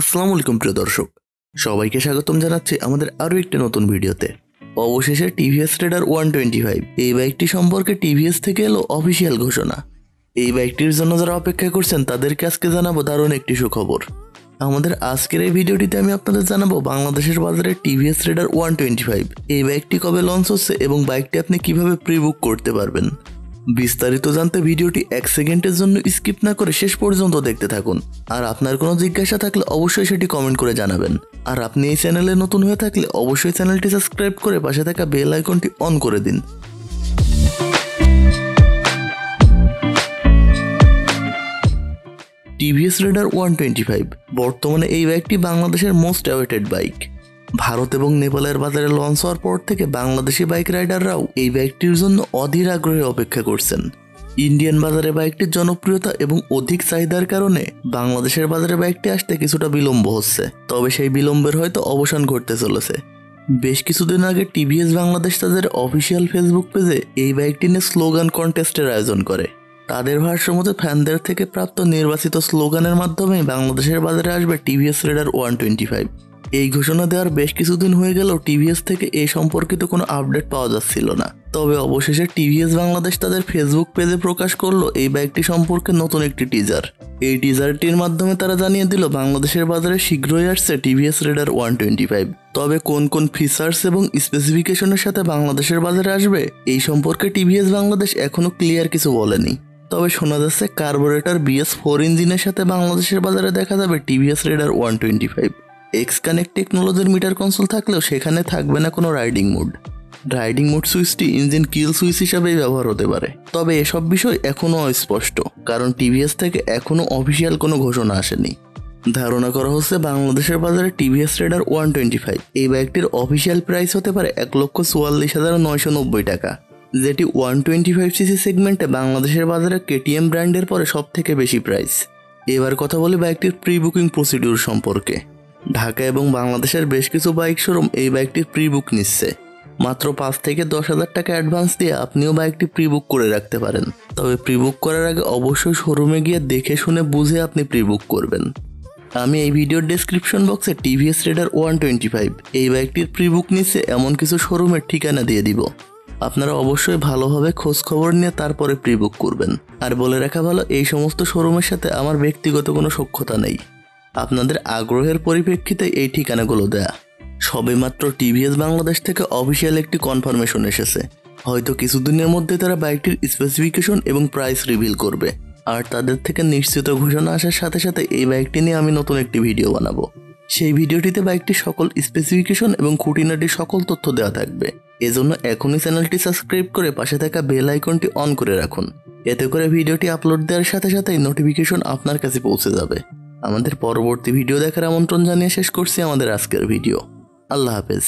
আসসালামু আলাইকুম প্রিয় দর্শক, সবাইকে স্বাগতম জানাচ্ছি আমাদের আরও একটি নতুন ভিডিওতে। অবশেষে TVS Raider one twenty five এই বাইকটি সম্পর্কে টিভিএস থেকে এলো অফিসিয়াল ঘোষণা। এই বাইকটির জন্য যারা অপেক্ষা করছেন, তাদেরকে আজকে জানাব দারুণ একটি সুখবর। আমাদের আজকের এই ভিডিওটিতে আমি আপনাদের জানাব বাংলাদেশের বাজারে TVS Raider one twenty five এই বাইকটি কবে লঞ্চ হচ্ছে এবং বাইকটি আপনি কীভাবে প্রি বুক করতে পারবেন। বিস্তারিত জানতে ভিডিওটি এক সেকেন্ডের জন্য স্কিপ না করে শেষ পর্যন্ত দেখতে থাকুন। আর আপনার কোনো জিজ্ঞাসা থাকলে অবশ্যই সেটি কমেন্ট করে জানাবেন। আর আপনি এই চ্যানেলে নতুন হয়ে থাকলে অবশ্যই চ্যানেলটি সাবস্ক্রাইব করে পাশে থাকা বেল আইকনটি অন করে দিন। TVS Raider one twenty five, বর্তমানে এই বাইকটি বাংলাদেশের মোস্ট অ্যাওয়েটেড বাইক। ভারত এবং নেপালের বাজারে লঞ্চ হওয়ার পর থেকে বাংলাদেশি বাইক রাইডাররাও এই বাইকটির জন্য অধীর আগ্রহে অপেক্ষা করছেন। ইন্ডিয়ান বাজারে বাইকটির জনপ্রিয়তা এবং অধিক চাহিদার কারণে বাংলাদেশের বাজারে বাইকটি আসতে কিছুটা বিলম্ব হচ্ছে, তবে সেই বিলম্বের হয়তো অবসান ঘটতে চলেছে। বেশ কিছুদিন আগে টিভিএস বাংলাদেশ তাদের অফিসিয়াল ফেসবুক পেজে এই বাইকটি নিয়ে স্লোগান কন্টেস্টের আয়োজন করে। তাদের ভাষ্য ফ্যানদের থেকে প্রাপ্ত নির্বাচিত স্লোগানের মাধ্যমে বাংলাদেশের বাজারে আসবে TVS Raider one twenty five এই ঘোষণা দেওয়ার বেশ কিছুদিন হয়ে গেল টিভিএস থেকে এই সম্পর্কিত কোনো আপডেট পাওয়া যাচ্ছিল না। তবে অবশেষে টিভিএস বাংলাদেশ তাদের ফেসবুক পেজে প্রকাশ করল এই বাইকটি সম্পর্কে নতুন একটি টিজার এই টিজারটির মাধ্যমে তারা জানিয়ে দিল, বাংলাদেশের বাজারে শীঘ্রই আসছে TVS Raider one twenty five. তবে কোন কোন ফিচার্স এবং স্পেসিফিকেশনের সাথে বাংলাদেশের বাজারে আসবে, এই সম্পর্কে টিভিএস বাংলাদেশ এখনও ক্লিয়ার কিছু বলেনি। তবে শোনা যাচ্ছে, কার্বোরেটর বিএস ফোর ইঞ্জিনের সাথে বাংলাদেশের বাজারে দেখা যাবে TVS Raider one twenty five. X connect টেকনোলজির মিটার কনসোল থাকলেও সেখানে থাকবে না কোনো রাইডিং মোড রাইডিং মোড সুইচটি ইঞ্জিন কিল সুইচ হিসাবেই ব্যবহার হতে পারে। তবে এসব বিষয় এখনও অস্পষ্ট, কারণ টিভিএস থেকে এখনও অফিসিয়াল কোনো ঘোষণা আসেনি। ধারণা করা হচ্ছে বাংলাদেশের বাজারে TVS Raider one twenty five এই বাইকটির অফিসিয়াল প্রাইস হতে পারে এক লক্ষ চুয়াল্লিশ হাজার নয়শো নব্বই টাকা, যেটি ওয়ান টোয়েন্টি ফাইভ সিসি সেগমেন্টে বাংলাদেশের বাজারে কেটিএম ব্র্যান্ডের পরে সব থেকে বেশি প্রাইস এবার কথা বলি বাইকটির প্রি বুকিং প্রসিডিউর সম্পর্কে। ঢাকা এবং বাংলাদেশের বেশ কিছু বাইক শোরুম এই বাইকটির প্রি বুক নিচ্ছে। মাত্র পাঁচ থেকে দশ হাজার টাকা অ্যাডভান্স দিয়ে আপনিও বাইকটি প্রি বুক করে রাখতে পারেন। তবে প্রি বুক করার আগে অবশ্যই শোরুমে গিয়ে দেখে শুনে বুঝে আপনি প্রি বুক করবেন। আমি এই ভিডিওর ডেসক্রিপশন বক্সে TVS Raider one twenty five এই বাইকটির প্রি বুক নিচ্ছে এমন কিছু শোরুমের ঠিকানা দিয়ে দিব। আপনারা অবশ্যই ভালোভাবে খোঁজ খবর নিয়ে তারপরে প্রি বুক করবেন। আর বলে রাখা ভালো, এই সমস্ত শোরুমের সাথে আমার ব্যক্তিগত কোনো সক্ষতা নেই। আপনাদের আগ্রহের পরিপ্রেক্ষিতে এই ঠিকানাগুলো দেয়া। সবেমাত্র টিভিএস বাংলাদেশ থেকে অফিসিয়াল একটি কনফার্মেশন এসেছে। হয়তো কিছুদিনের মধ্যে তারা বাইকটির স্পেসিফিকেশন এবং প্রাইস রিভিল করবে। আর তাদের থেকে নিশ্চিত ঘোষণা আসার সাথে সাথে এই বাইকটি নিয়ে আমি নতুন একটি ভিডিও বানাবো। সেই ভিডিওটিতে বাইকটির সকল স্পেসিফিকেশন এবং খুঁটিনাটি সকল তথ্য দেওয়া থাকবে। এজন্য এখনই চ্যানেলটি সাবস্ক্রাইব করে পাশে থাকা বেল আইকনটি অন করে রাখুন। এতে করে ভিডিওটি আপলোড দেওয়ার সাথে সাথেই নোটিফিকেশন আপনার কাছে পৌঁছে যাবে। আমাদের পরবর্তী ভিডিও দেখার আমন্ত্রণ জানিয়ে শেষ করছি আমাদের আজকের ভিডিও আল্লাহ হাফেজ।